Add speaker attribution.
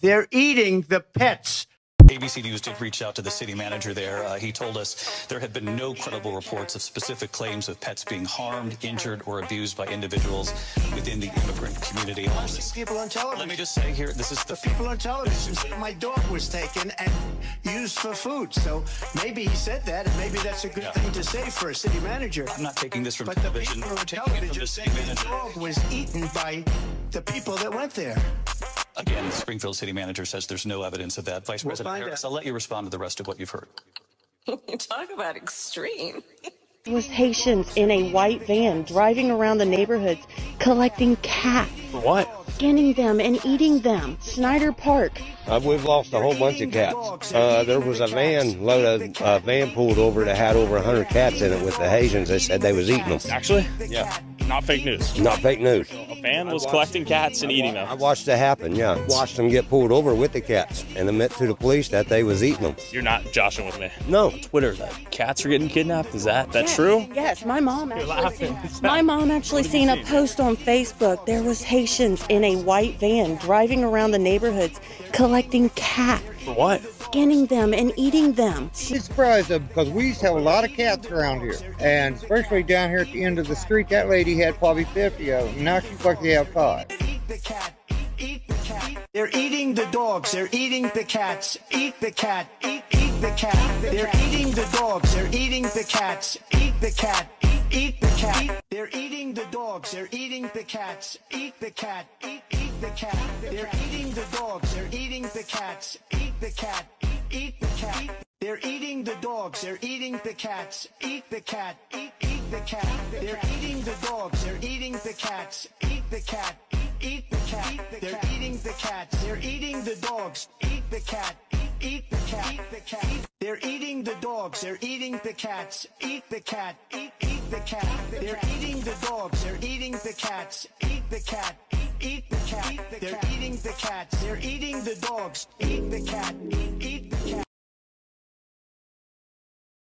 Speaker 1: They're eating the pets.
Speaker 2: ABC News did reach out to the city manager there. Uh, he told us there had been no credible reports of specific claims of pets being harmed, injured, or abused by individuals within the immigrant community.
Speaker 1: People on television.
Speaker 2: Let me just say here, this is the
Speaker 1: The people on television my dog was taken and used for food. So maybe he said that, and maybe that's a good
Speaker 2: Yeah.
Speaker 1: thing to say for a city manager.
Speaker 2: I'm not taking this from
Speaker 1: But the
Speaker 2: television.
Speaker 1: people
Speaker 2: I'm
Speaker 1: on
Speaker 2: taking it from
Speaker 1: television
Speaker 2: the
Speaker 1: said
Speaker 2: city
Speaker 1: the dog was eaten by the people that went there.
Speaker 2: Again, the Springfield city manager says there's no evidence of that. Vice
Speaker 1: We'll
Speaker 2: President
Speaker 1: find
Speaker 2: Harris,
Speaker 1: out.
Speaker 2: I'll let you respond to the rest of what you've heard.
Speaker 3: You talk about extreme.
Speaker 4: was Haitians in a white van driving around the neighborhoods collecting cats,
Speaker 5: What?
Speaker 4: skinning them and eating them. Snyder Park.
Speaker 6: Uh, we've lost a whole bunch of cats. Uh, there was a van load of uh, van pulled over that had over 100 cats in it with the Haitians. They said they was eating them.
Speaker 5: Actually,
Speaker 6: Yeah,
Speaker 5: not fake news.
Speaker 6: not fake news.
Speaker 5: A van was collecting cats and eating them.
Speaker 6: I watched it happen. Yeah, watched them get pulled over with the cats and admit to the police that they was eating them.
Speaker 5: You're not joshing with me.
Speaker 6: No,
Speaker 5: Twitter that cats are getting kidnapped. Is that that true?
Speaker 4: Yes, my mom actually.
Speaker 5: laughing.
Speaker 4: My mom actually seen a post on Facebook. There was Haitians in a white van driving around the neighborhoods collecting cats,
Speaker 5: For what?
Speaker 4: Skinning them and eating them.
Speaker 7: It's surprised them because we used to have a lot of cats around here, and especially down here at the end of the street, that lady had probably 50 of them. Now she's lucky to have five.
Speaker 1: Eat the cat. Eat the cat. They're eating the dogs. They're eating the cats. Eat the cat. Eat, eat the cat. They're eating the dogs. They're eating the cats. Eat the cat. Eat the cat. They're eating the dogs. They're eating the cats. Eat the cat. Eat, eat the cat. They're eating the dogs. They're eating the cats. Eat the cat. Eat the cat. They're eating the dogs. They're eating the cats. Eat the cat. Eat, eat the cat. They're eating the dogs. They're eating the cats. Eat the cat. Eat the cat. They're eating the cats. They're eating the dogs. Eat the cat. Eat the cat. Eat the cat. They're eating the dogs. They're eating the cats. Eat the cat. Eat eat the cat. They're eating the dogs. They're eating the cats. Eat the cat. Eat the cat. They're eating the cats. They're eating the dogs. Eat the cat.